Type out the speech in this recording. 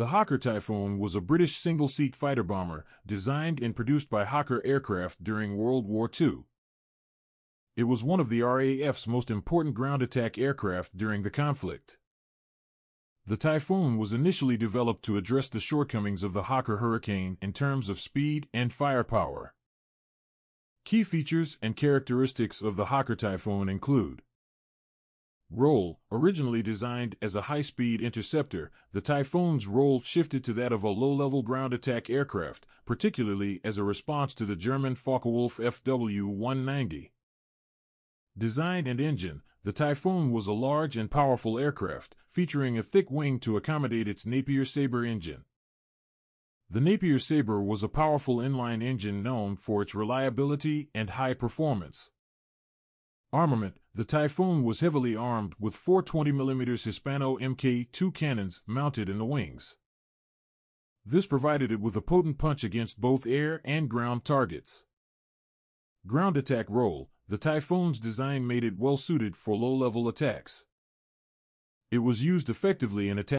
The Hawker Typhoon was a British single-seat fighter bomber designed and produced by Hawker Aircraft during World War II. It was one of the RAF's most important ground attack aircraft during the conflict. The Typhoon was initially developed to address the shortcomings of the Hawker Hurricane in terms of speed and firepower. Key features and characteristics of the Hawker Typhoon include Role Originally designed as a high speed interceptor, the Typhoon's role shifted to that of a low level ground attack aircraft, particularly as a response to the German Focke-Wulf FW 190. Design and engine The Typhoon was a large and powerful aircraft, featuring a thick wing to accommodate its Napier Sabre engine. The Napier Sabre was a powerful inline engine known for its reliability and high performance. Armament The Typhoon was heavily armed with four 20mm Hispano Mk2 cannons mounted in the wings. This provided it with a potent punch against both air and ground targets. Ground attack role The Typhoon's design made it well suited for low level attacks. It was used effectively in attacks.